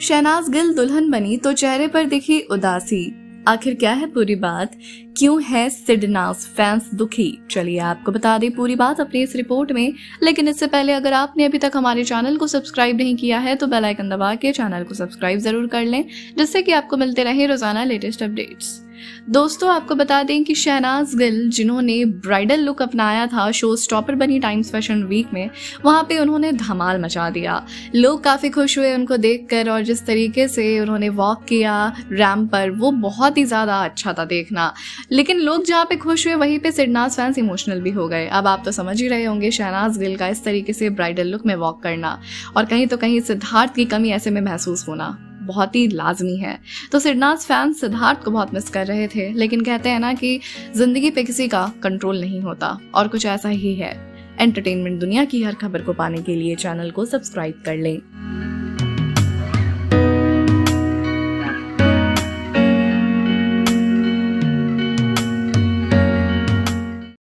शहनाज गिल दुल्हन बनी तो चेहरे पर दिखी उदासी। आखिर क्या है पूरी बात? क्यों है सिडनास फैंस दुखी? चलिए आपको बता दें पूरी बात अपनी इस रिपोर्ट में। लेकिन इससे पहले अगर आपने अभी तक हमारे चैनल को सब्सक्राइब नहीं किया है तो बेल आइकन दबा के चैनल को सब्सक्राइब ज़रूर कर लें, जिससे कि आपको मिलते रहे रोज़ाना लेटेस्ट अपडेट्स। दोस्तों, आपको बता दें कि शहनाज गिल, जिन्होंने ब्राइडल लुक अपनाया था शो स्टॉपर बनी टाइम्स फ़ैशन वीक में, वहाँ पे उन्होंने धमाल मचा दिया। लोग काफ़ी खुश हुए उनको देखकर और जिस तरीके से उन्होंने वॉक किया रैम पर, वो बहुत ही ज़्यादा अच्छा था देखना। लेकिन लोग जहाँ पे खुश हुए, वहीं पे सिडनाज फैंस इमोशनल भी हो गए। अब आप तो समझ ही रहे होंगे, शहनाज गिल का इस तरीके से ब्राइडल लुक में वॉक करना और कहीं तो कहीं सिद्धार्थ की कमी ऐसे में महसूस होना बहुत ही लाजमी है। तो सिडनाज फैंस सिद्धार्थ को बहुत मिस कर रहे थे, लेकिन कहते हैं ना कि ज़िंदगी पे किसी का कंट्रोल नहीं होता और कुछ ऐसा ही है। एंटरटेनमेंट दुनिया की हर खबर को पाने के लिए चैनल को सब्सक्राइब कर लें।